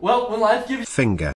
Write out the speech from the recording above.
Well, when life gives finger.